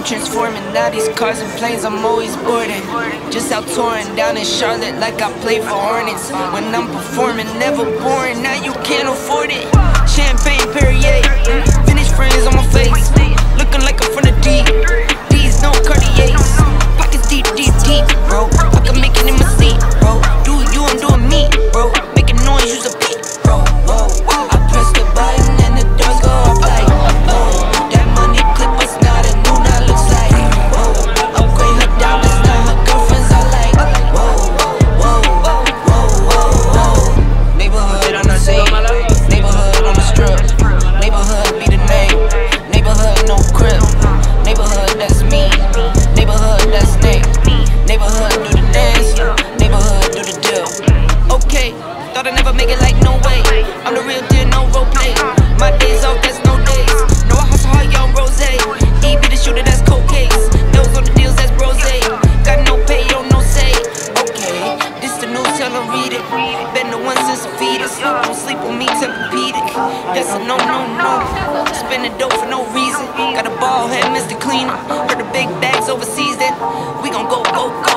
I'm transforming now these cars and planes I'm always boarding. Just out touring down in Charlotte like I play for Hornets. When I'm performing, never boring, now you can't afford it. Champagne Perrier, vintage frames on Heard the big bags overseas, then we gon' go, go, go.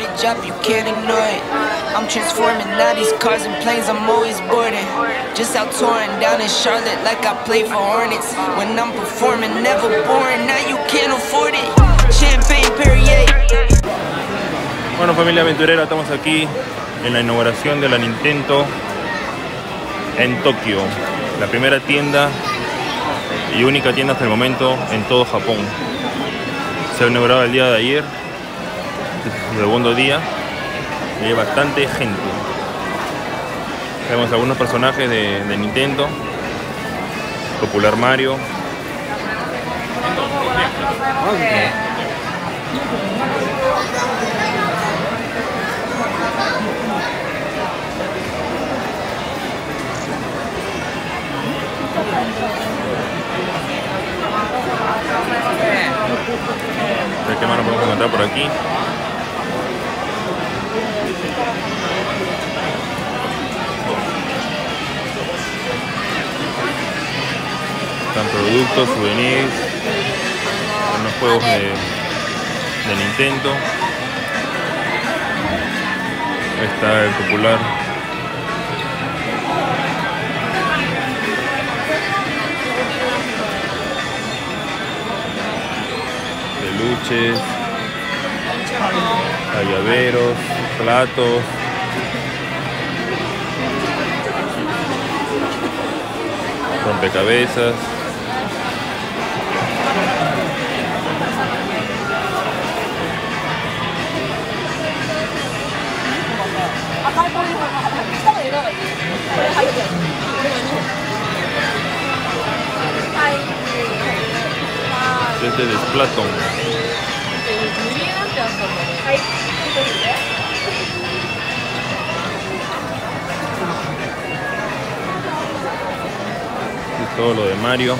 You can't ignore it. I'm transforming these cars and planes, I'm always boarding. Just out touring down in Charlotte like I play for Hornets. When I'm performing, never boring, now you afford it. Champagne Perrier. Bueno familia aventurera, estamos aquí en la inauguración de la Nintendo en Tokio. La primera tienda y única tienda hasta el momento en todo Japón. Se ha inaugurado el día de ayer, segundo día, y hay bastante gente. Vemos algunos personajes de, Nintendo, Popular Mario. A qué más nos podemos encontrar por aquí. Están productos, souvenirs, unos juegos de, de Nintendo. Está el popular. Peluches, hay llaveros, platos. Rompecabezas. Splatoon. Es todo lo de Mario.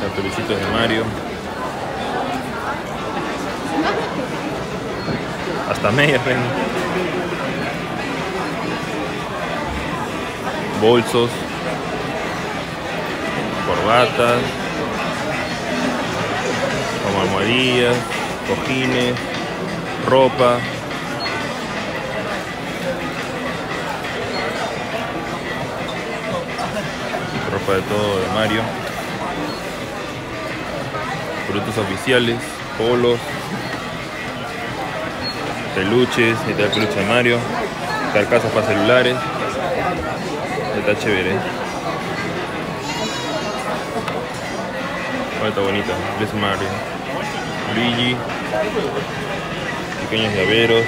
Los peluchitos de Mario. Hasta Mayhem. Bolsos. Corbatas. Como almohadillas. Cojines. Ropa. Ropa de todo de Mario. Productos oficiales. Polos. peluches, está el peluche de Mario, carcasas para celulares, está chévere. Oh, está bonita, es Mario, Luigi, pequeños llaveros,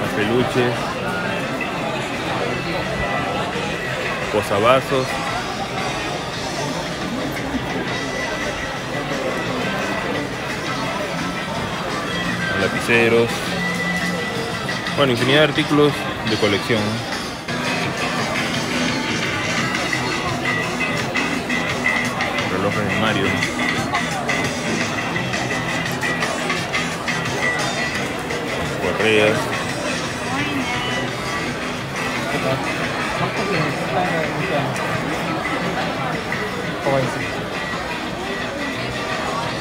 más peluches, posavasos. lapiceros, bueno, infinidad de artículos de colección. De Mario. Correas.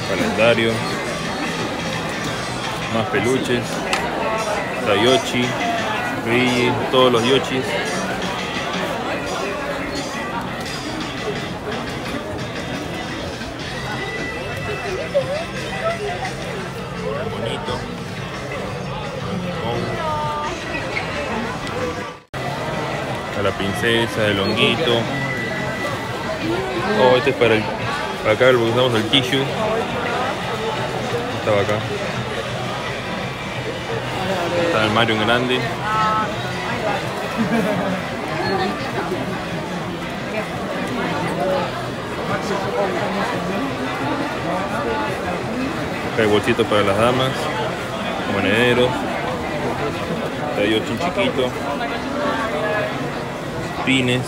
Calendario más peluches, está Yoshi, Luigi, todos los Yoshis. La princesa, el honguito. Oh, este es para el. Para acá porque usamos el tissue. Estaba acá. Está el Mario en grande. Acá hay bolsitos para las damas, monederos, está yo chiquito, pines,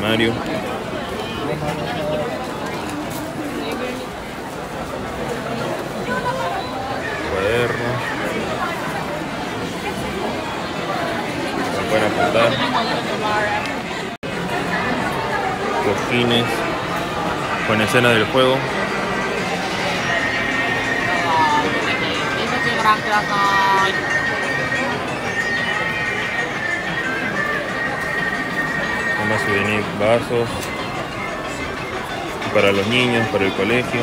Mario. Cuaderno. Pueden apuntar. Cojines con escena del juego. Más souvenir, vasos. Para los niños, para el colegio.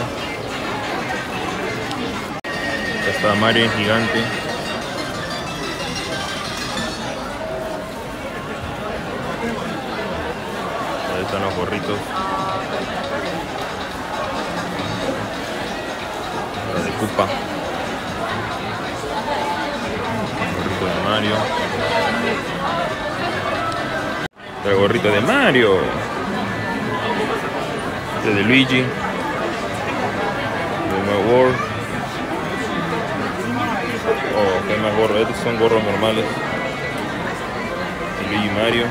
Acá está Mario en gigante. Ahí están los gorritos. La de Cupa. Gorrito de Mario. El gorrito de Mario. Este de Luigi. De World. Oh, hay más gorros. Estos son gorros normales. De Luigi Mario.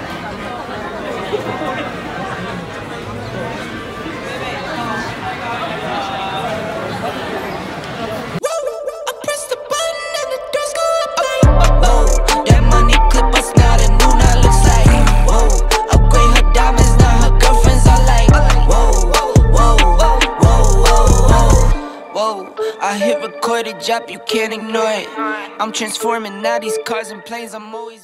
You can't ignore it. I'm transforming now these cars and planes. I'm always.